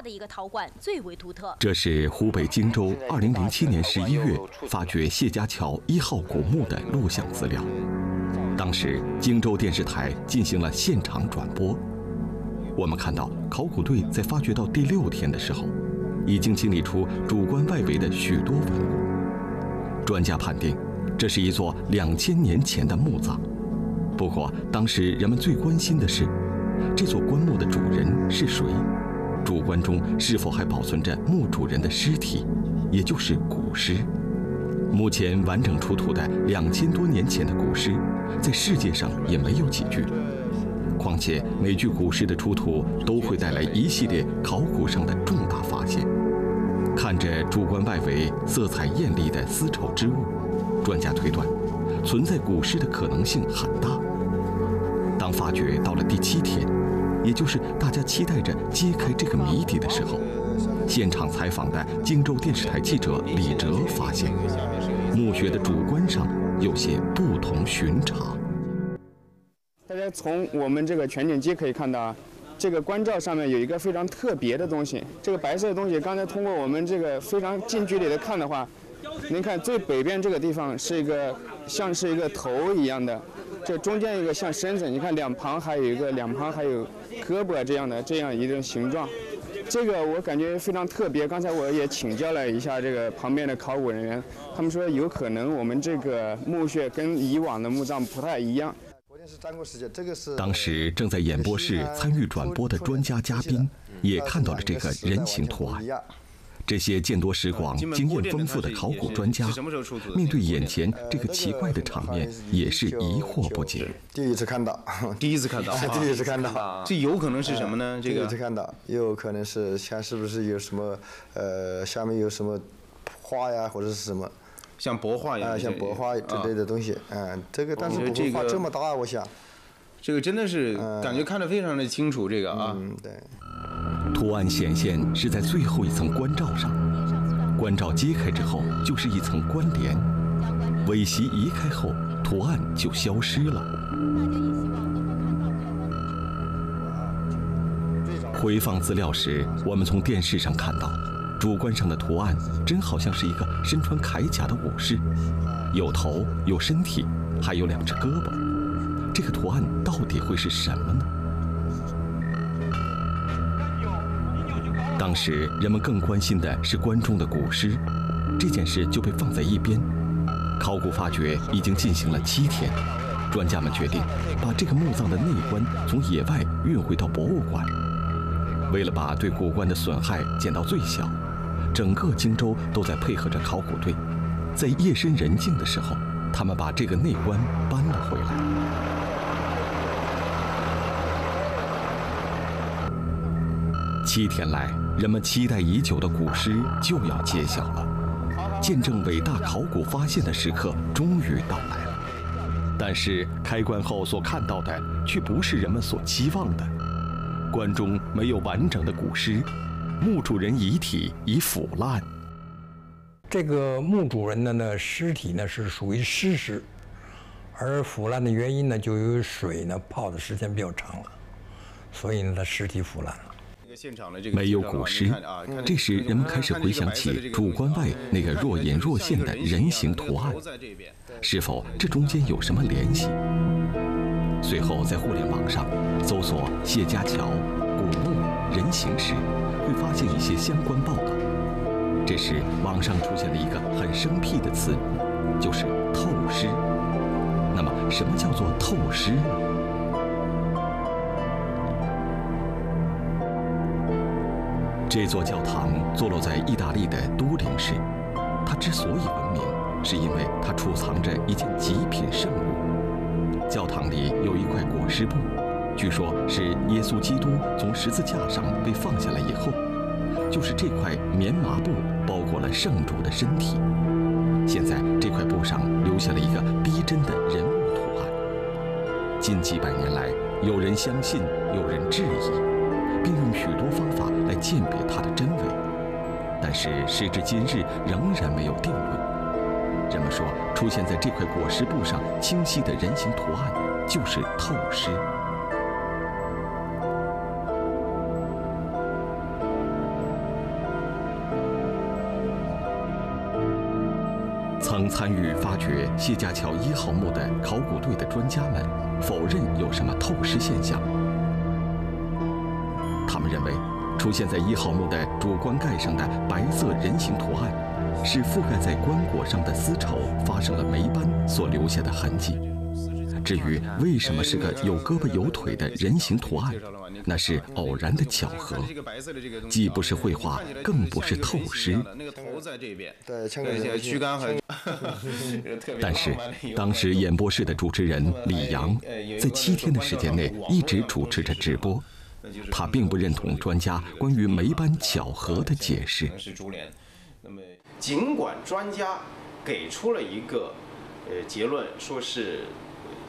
的一个陶罐最为独特。这是湖北荆州2007年11月发掘谢家桥一号古墓的录像资料。当时荆州电视台进行了现场转播，我们看到考古队在发掘到第六天的时候，已经清理出主棺外围的许多文物。专家判定，这是一座两千年前的墓葬。不过，当时人们最关心的是，这座棺木的主人是谁？主棺中是否还保存着墓主人的尸体，也就是古尸？目前完整出土的两千多年前的古尸，在世界上也没有几具。况且，每具古尸的出土都会带来一系列考古上的重大发现。看着主棺外围色彩艳丽的丝绸织物，专家推断，存在古尸的可能性很大。当发掘到了第七天，也就是大家期待着揭开这个谜底的时候，现场采访的荆州电视台记者李哲发现，墓穴的主观上有些不同寻常。大家从我们这个全景机可以看到啊，这个关照上面有一个非常特别的东西。这个白色的东西，刚才通过我们这个非常近距离的看的话，您看最北边这个地方是一个像是一个头一样的。这中间一个像身子，你看两旁还有一个，两旁还有胳膊这样的这样一种形状，这个我感觉非常特别。刚才我也请教了一下这个旁边的考古人员，他们说有可能我们这个墓穴跟以往的墓葬不太一样。当时正在演播室参与转播的专家嘉宾也看到了这个人形图案。这些见多识广、经验丰富的考古专家，面对眼前这个奇怪的场面，也是疑惑不解。第一次看到，第一次看到，第一次看到，这有可能是什么呢？这个第一次看到，有可能是像是不是有什么呃，下面有什么画呀，或者是什么，像帛画一样，像帛画之类的东西。嗯，这个但是不会画这么大，我想。这个真的是感觉看得非常的清楚，这个啊，嗯对。图案显现是在最后一层关罩上，关罩揭开之后就是一层关联，尾席移开后，图案就消失了。回放资料时，我们从电视上看到，主观上的图案真好像是一个身穿铠甲的武士，有头有身体，还有两只胳膊。这个图案到底会是什么呢？当时人们更关心的是关中的古尸，这件事就被放在一边。考古发掘已经进行了七天，专家们决定把这个墓葬的内棺从野外运回到博物馆。为了把对古棺的损害减到最小，整个荆州都在配合着考古队。在夜深人静的时候，他们把这个内棺搬了回来。七天来，人们期待已久的古尸就要揭晓了，见证伟大考古发现的时刻终于到来了。但是开棺后所看到的却不是人们所期望的，棺中没有完整的古尸，墓主人遗体已腐烂。这个墓主人的呢尸体呢是属于湿尸，而腐烂的原因呢就由于水呢泡的时间比较长了，所以呢他尸体腐烂了。没有古诗，这时人们开始回想起主观外那个若隐若现的人形图案，是否这中间有什么联系？随后在互联网上搜索“谢家桥古墓人形时”，会发现一些相关报道。这时网上出现了一个很生僻的词语，就是“透尸”。那么，什么叫做透尸呢？这座教堂坐落在意大利的都灵市，它之所以闻名，是因为它储藏着一件极品圣物。教堂里有一块裹尸布，据说是耶稣基督从十字架上被放下来以后，就是这块棉麻布包裹了圣主的身体。现在这块布上留下了一个逼真的人物图案。近几百年来，有人相信，有人质疑。并用许多方法来鉴别它的真伪但是时至今日仍然没有定论。人们说出现在这块裹尸布上清晰的人形图案就是透尸曾参与发掘谢家桥一号墓的考古队的专家们否认有什么透尸现象他们认为，出现在一号墓的主棺盖上的白色人形图案，是覆盖在棺椁上的丝绸发生了霉斑所留下的痕迹。至于为什么是个有胳膊有腿的人形图案，那是偶然的巧合，既不是绘画，更不是透视。那个头在这边，对，躯干很。但是，当时演播室的主持人李阳，在七天的时间内一直主持着直播，他并不认同专家关于霉斑巧合的解释。那么，尽管专家给出了一个呃结论，说是。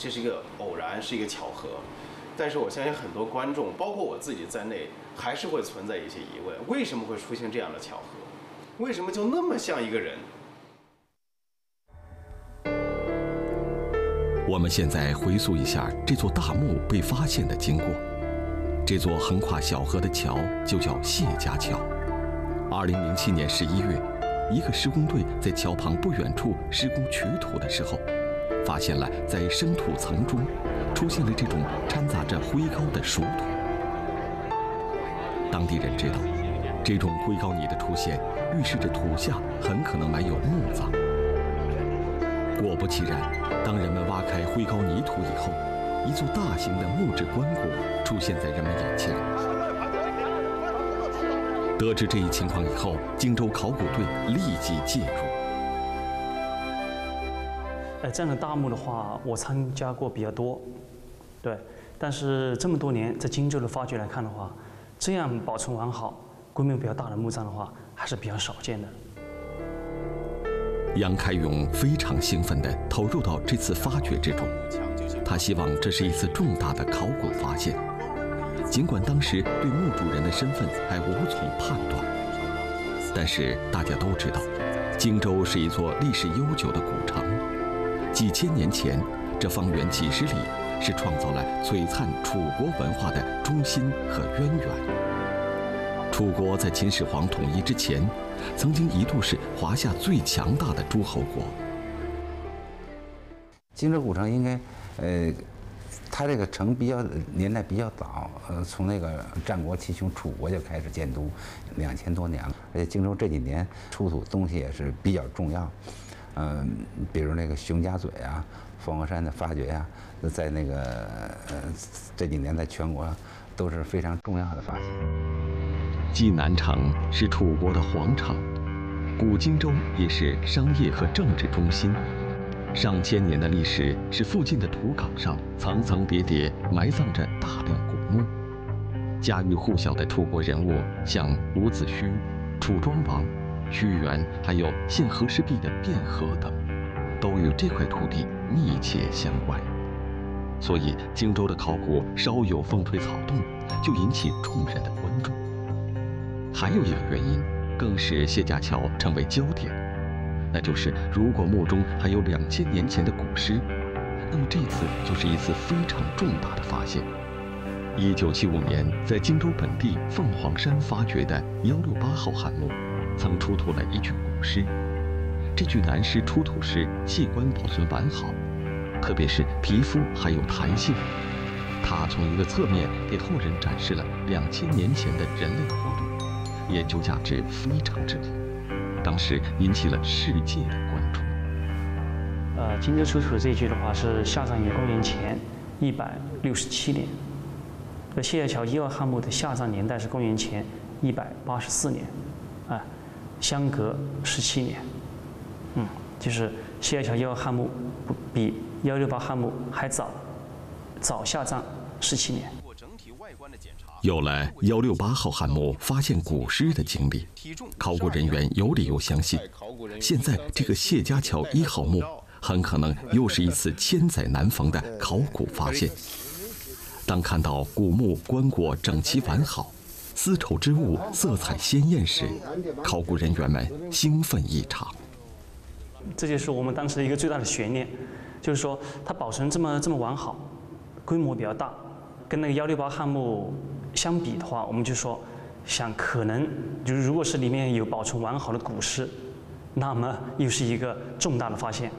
这是一个偶然，是一个巧合，但是我相信很多观众，包括我自己在内，还是会存在一些疑问：为什么会出现这样的巧合？为什么就那么像一个人？我们现在回溯一下这座大墓被发现的经过。这座横跨小河的桥就叫谢家桥。二零零七年十一月，一个施工队在桥旁不远处施工取土的时候。发现了在生土层中出现了这种掺杂着灰膏的熟土。当地人知道，这种灰膏泥的出现预示着土下很可能埋有墓葬。果不其然，当人们挖开灰膏泥土以后，一座大型的木质棺椁出现在人们眼前。得知这一情况以后，荆州考古队立即介入。哎，这样的大墓的话，我参加过比较多，对。但是这么多年在荆州的发掘来看的话，这样保存完好、规模比较大的墓葬的话，还是比较少见的。杨开勇非常兴奋地投入到这次发掘之中，他希望这是一次重大的考古发现。尽管当时对墓主人的身份还无从判断，但是大家都知道，荆州是一座历史悠久的古城。几千年前，这方圆几十里是创造了璀璨楚国文化的中心和渊源。楚国在秦始皇统一之前，曾经一度是华夏最强大的诸侯国。荆州古城应该，呃，它这个城比较年代比较早，呃，从那个战国七雄楚国就开始建都，两千多年了。而且荆州这几年出土东西也是比较重要。嗯，比如那个熊家嘴啊，凤凰山的发掘呀，在那个呃这几年在全国都是非常重要的发现。济南城是楚国的皇城，古荆州也是商业和政治中心。上千年的历史使附近的土岗上层层叠叠埋葬着大量古墓。家喻户晓的楚国人物，像伍子胥、楚庄王。屈原，还有现和氏璧的卞和等，都与这块土地密切相关。所以，荆州的考古稍有风吹草动，就引起众人的关注。还有一个原因，更使谢家桥成为焦点，那就是如果墓中还有两千年前的古尸，那么这次就是一次非常重大的发现。一九七五年，在荆州本地凤凰山发掘的幺六八号汉墓。曾出土了一具古尸，这具男尸出土时器官保存完好，特别是皮肤还有弹性。他从一个侧面给后人展示了两千年前的人类活动，研究价值非常之高，当时引起了世界的关注。呃，荆州出土的这具的话是下葬于公元前一百六十七年，而谢家桥一号汉墓的下葬年代是公元前一百八十四年，啊。相隔十七年，嗯，就是谢家桥一号汉墓比幺六八汉墓还早，早下葬十七年。有了幺六八号汉墓发现古尸的经历，考古人员有理由相信，现在这个谢家桥一号墓很可能又是一次千载难逢的考古发现。当看到古墓棺椁整齐完好。丝绸织物色彩鲜艳时，考古人员们兴奋异常。这就是我们当时的一个最大的悬念，就是说它保存这么这么完好，规模比较大，跟那个幺六八汉墓相比的话，我们就说想可能就是如果是里面有保存完好的古尸，那么又是一个重大的发现。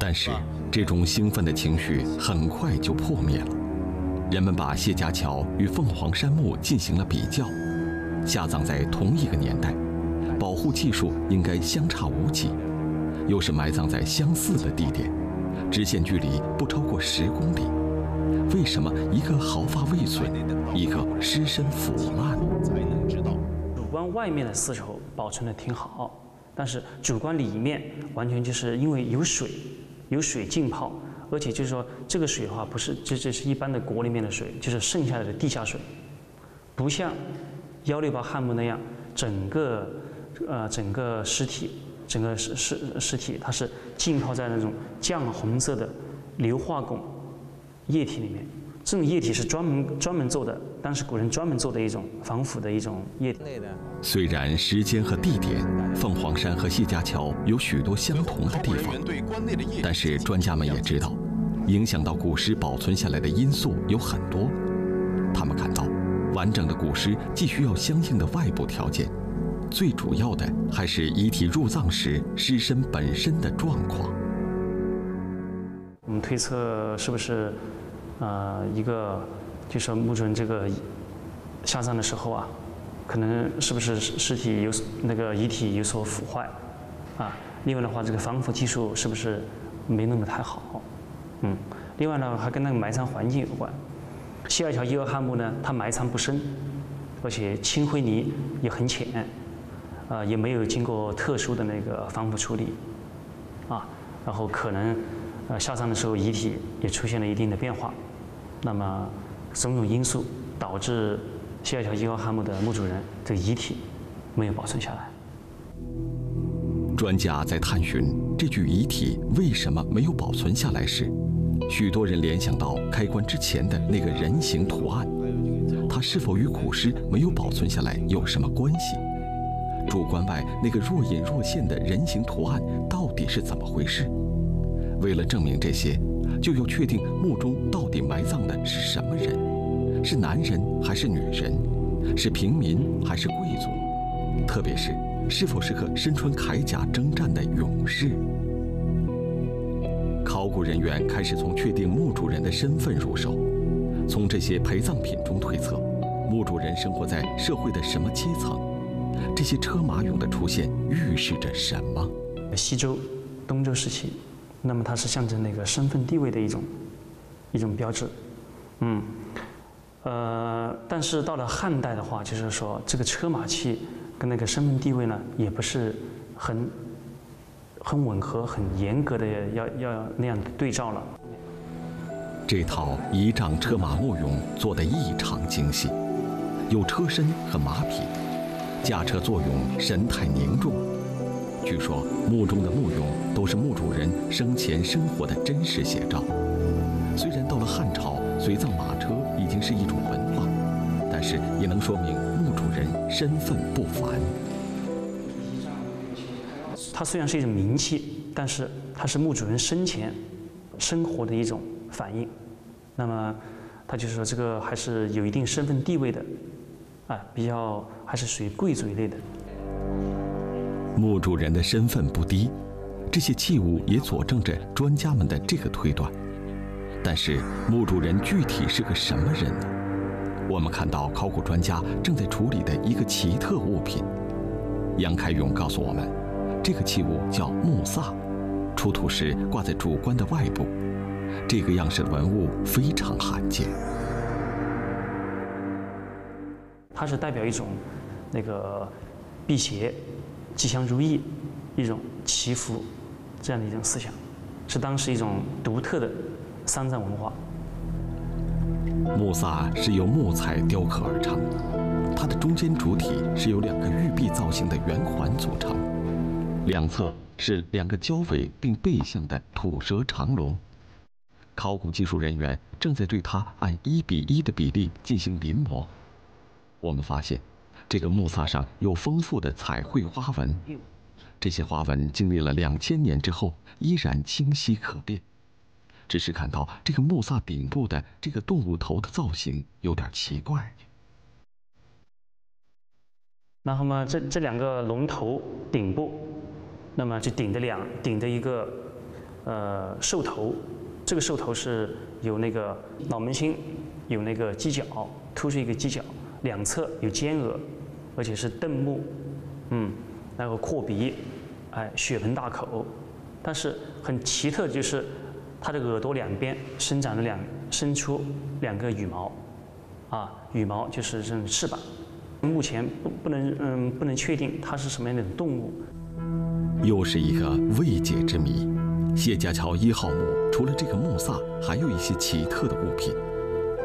但是这种兴奋的情绪很快就破灭了。人们把谢家桥与凤凰山墓进行了比较，下葬在同一个年代，保护技术应该相差无几，又是埋葬在相似的地点，直线距离不超过十公里，为什么一个毫发未损，一个尸身腐烂？才能知道主棺外面的丝绸保存的挺好，但是主棺里面完全就是因为有水，有水浸泡。而且就是说，这个水的话，不是这这是一般的国里面的水，就是剩下来的地下水，不像幺六八汉墓那样，整个呃整个尸体，整个尸尸尸体，它是浸泡在那种绛红色的硫化汞液体里面。这种液体是专门专门做的，当时古人专门做的一种防腐的一种液体。虽然时间和地点，凤凰山和谢家桥有许多相同的地方，但是专家们也知道，影响到古尸保存下来的因素有很多。他们看到，完整的古尸既需要相应的外部条件，最主要的还是遗体入葬时尸身本身的状况。推测是不是？呃，一个就是墓主人这个下葬的时候啊，可能是不是尸体有那个遗体有所腐坏啊？另外的话，这个防腐技术是不是没弄得太好？嗯，另外呢，还跟那个埋藏环境有关。西二桥一二汉墓呢，它埋藏不深，而且青灰泥也很浅，啊，也没有经过特殊的那个防腐处理，啊，然后可能呃下葬的时候遗体也出现了一定的变化。那么，种种因素导致西二桥一号汉墓的墓主人这遗体没有保存下来。专家在探寻这具遗体为什么没有保存下来时，许多人联想到开棺之前的那个人形图案，它是否与古尸没有保存下来有什么关系？主棺外那个若隐若现的人形图案到底是怎么回事？为了证明这些。就要确定墓中到底埋葬的是什么人，是男人还是女人，是平民还是贵族，特别是是否是个身穿铠甲征战的勇士。考古人员开始从确定墓主人的身份入手，从这些陪葬品中推测，墓主人生活在社会的什么阶层，这些车马俑的出现预示着什么？西周、东周时期。那么它是象征那个身份地位的一种一种标志，嗯，呃，但是到了汉代的话，就是说这个车马器跟那个身份地位呢，也不是很很吻合、很严格的要要那样对照了。这套仪仗车马木俑做得异常精细，有车身和马匹，驾车作俑神态凝重。据说墓中的墓俑都是墓主人生前生活的真实写照。虽然到了汉朝，随葬马车已经是一种文化，但是也能说明墓主人身份不凡。它虽然是一种名器，但是它是墓主人生前生活的一种反应。那么，它就是说这个还是有一定身份地位的，啊，比较还是属于贵族一类的。墓主人的身份不低，这些器物也佐证着专家们的这个推断。但是，墓主人具体是个什么人呢？我们看到考古专家正在处理的一个奇特物品。杨开勇告诉我们，这个器物叫木萨，出土时挂在主棺的外部。这个样式的文物非常罕见。它是代表一种那个辟邪。吉祥如意，一种祈福，这样的一种思想，是当时一种独特的丧葬文化。木萨是由木材雕刻而成，它的中间主体是由两个玉璧造型的圆环组成，两侧是两个交尾并背向的吐舌长龙。考古技术人员正在对它按一比一的比例进行临摹。我们发现。这个木萨上有丰富的彩绘花纹，这些花纹经历了两千年之后依然清晰可辨。只是看到这个木萨顶部的这个动物头的造型有点奇怪。然后嘛，这这两个龙头顶部那么就顶着两顶着一个呃兽头，这个兽头是有那个脑门心，有那个犄角，突出一个犄角，两侧有尖额，而且是瞪目，嗯，然后阔鼻，哎，血盆大口，但是很奇特的就是它的耳朵两边生长了两伸出两个羽毛，啊，羽毛就是这种翅膀。目前不不能嗯不能确定它是什么样的动物。又是一个未解之谜。谢家桥一号墓除了这个墓萨，还有一些奇特的物品。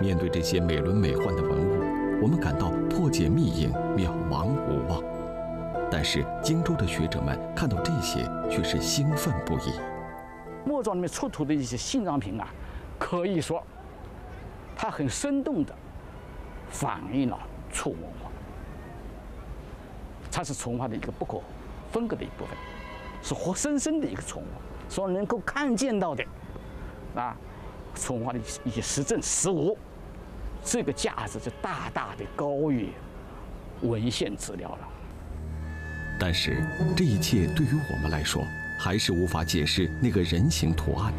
面对这些美轮美奂的文物，我们感到破解密影渺茫无望。但是荆州的学者们看到这些却是兴奋不已。墓葬里面出土的一些信藏品啊，可以说它很生动的反映了楚文化。它是楚文化的一个不可分割的一部分，是活生生的一个楚文化，所能够看见到的啊，楚文化的一些实证实物，这个价值就大大的高于文献资料了。但是这一切对于我们来说，还是无法解释那个人形图案。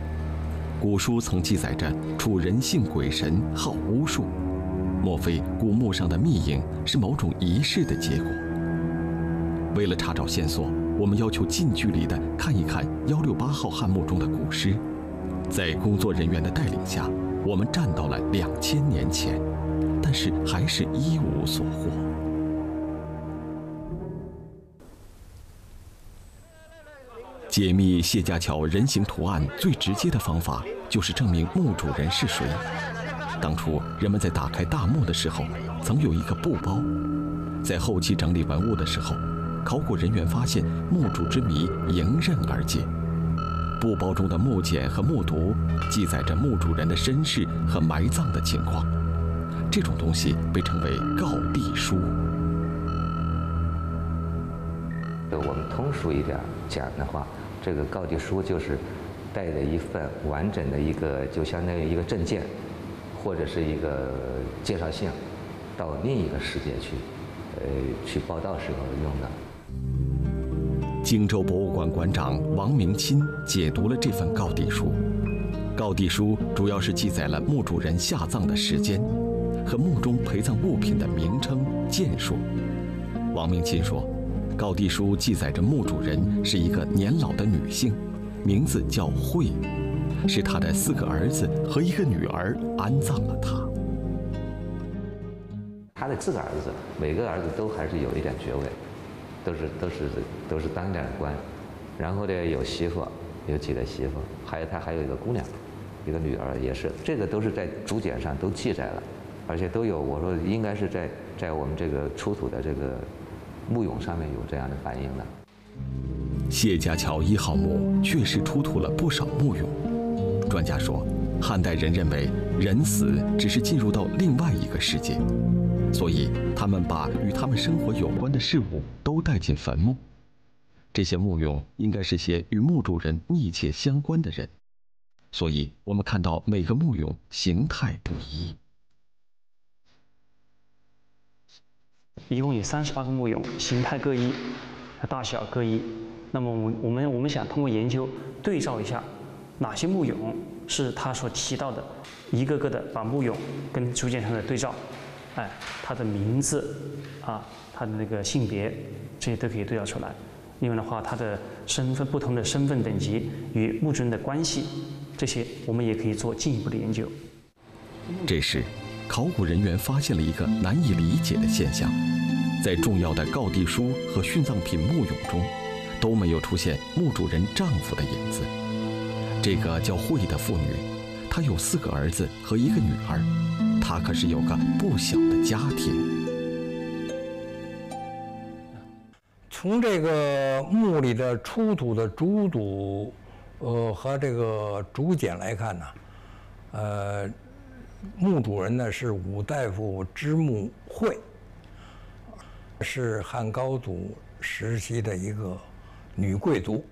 古书曾记载着楚人信鬼神，好巫术，莫非古墓上的密影是某种仪式的结果？为了查找线索，我们要求近距离的看一看幺六八号汉墓中的古尸。在工作人员的带领下，我们站到了两千年前，但是还是一无所获。解密谢家桥人形图案最直接的方法，就是证明墓主人是谁。当初人们在打开大墓的时候，曾有一个布包，在后期整理文物的时候。考古人员发现墓主之谜迎刃而解，布包中的木简和木牍记载着墓主人的身世和埋葬的情况，这种东西被称为告地书。我们通俗一点讲的话，这个告地书就是带着一份完整的一个，就相当于一个证件，或者是一个介绍信，到另一个世界去，呃，去报道时候用的。荆州博物馆馆长王明钦解读了这份告地书。告地书主要是记载了墓主人下葬的时间和墓中陪葬物品的名称、件数。王明钦说，告地书记载着墓主人是一个年老的女性，名字叫惠，是她的四个儿子和一个女儿安葬了她。他的四个儿子，每个儿子都还是有一点爵位。都是都是都是当点官，然后呢有媳妇，有几个媳妇，还有他还有一个姑娘，一个女儿也是，这个都是在竹简上都记载了，而且都有我说应该是在在我们这个出土的这个墓俑上面有这样的反映的。谢家桥一号墓确实出土了不少墓俑，专家说，汉代人认为人死只是进入到另外一个世界。所以，他们把与他们生活有关的事物都带进坟墓。这些墓俑应该是些与墓主人密切相关的人，所以我们看到每个墓俑形态不一。一共有三十八个墓俑，形态各异，大小各异。那么，我我们我们想通过研究对照一下，哪些墓俑是他所提到的，一个个的把墓俑跟竹简上的对照。哎，他的名字啊，他的那个性别，这些都可以对照出来。另外的话，他的身份不同的身份等级与墓主人的关系，这些我们也可以做进一步的研究。这时，考古人员发现了一个难以理解的现象：在重要的告地书和殉葬品墓俑中，都没有出现墓主人丈夫的影子。这个叫惠的妇女，她有四个儿子和一个女儿。他可是有个不小的家庭。从这个墓里的出土的竹堵，呃和这个竹简来看呢，呃，墓主人呢是武大夫之墓会，是汉高祖时期的一个女贵族。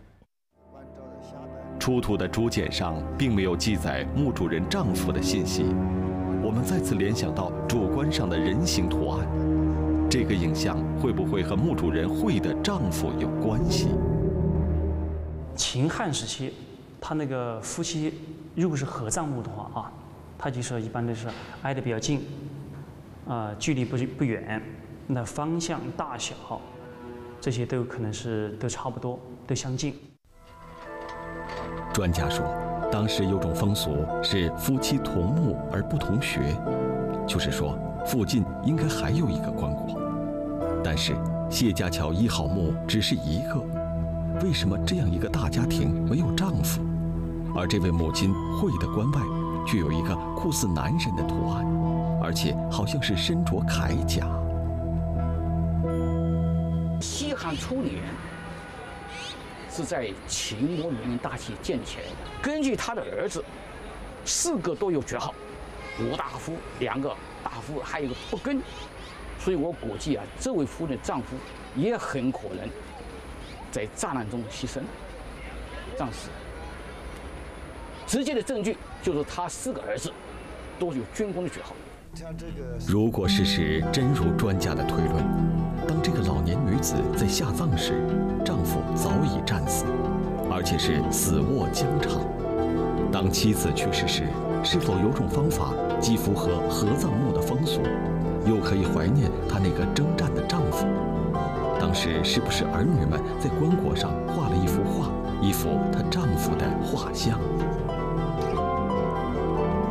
出土的竹简上并没有记载墓主人丈夫的信息。我们再次联想到主观上的人形图案，这个影像会不会和墓主人惠的丈夫有关系？秦汉时期，他那个夫妻如果是合葬墓的话啊，他就是一般都是挨得比较近，啊，距离不不远，那方向大小这些都可能是都差不多，都相近。专家说，当时有种风俗是夫妻同墓而不同穴，就是说附近应该还有一个棺椁。但是谢家桥一号墓只是一个，为什么这样一个大家庭没有丈夫？而这位母亲会的棺外却有一个酷似男人的图案，而且好像是身着铠甲。西汉初年。是在秦国元明大旗建起来的。根据他的儿子，四个都有爵号，五大夫、两个大夫，还有一个不根，所以我估计啊，这位夫人丈夫也很可能在战乱中牺牲，战死。直接的证据就是他四个儿子都有军功的爵号。如果事实真如专家的推论，当这个老年女子在下葬时，丈夫早已战死，而且是死卧疆场。当妻子去世时，是否有种方法既符合合葬墓的风俗，又可以怀念她那个征战的丈夫？当时是不是儿女们在棺椁上画了一幅画，一幅她丈夫的画像？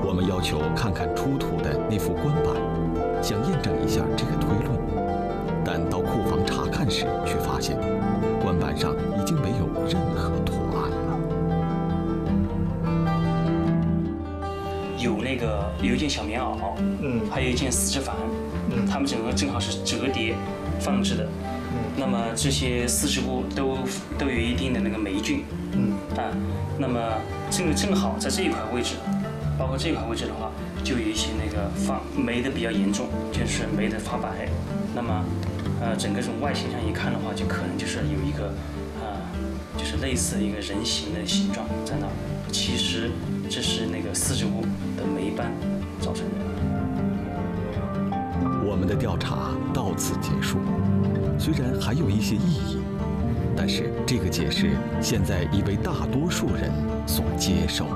我们要求看看出土的那幅棺板，想验证一下这个推论，但到库房查看时，却发现棺板上已经没有任何图案了。有那个有一件小棉袄，嗯，还有一件丝织幡，嗯，它们整个正好是折叠放置的，嗯，那么这些丝织物都都有一定的那个霉菌，嗯，啊，那么正正好在这一块位置。包括这一块位置的话，就有一些那个发霉的比较严重，就是霉的发白。那么，呃，整个从外形上一看的话，就可能就是有一个，呃，就是类似一个人形的形状在那。其实这是那个丝织物的霉斑造成的。我们的调查到此结束，虽然还有一些异议，但是这个解释现在已被大多数人所接受。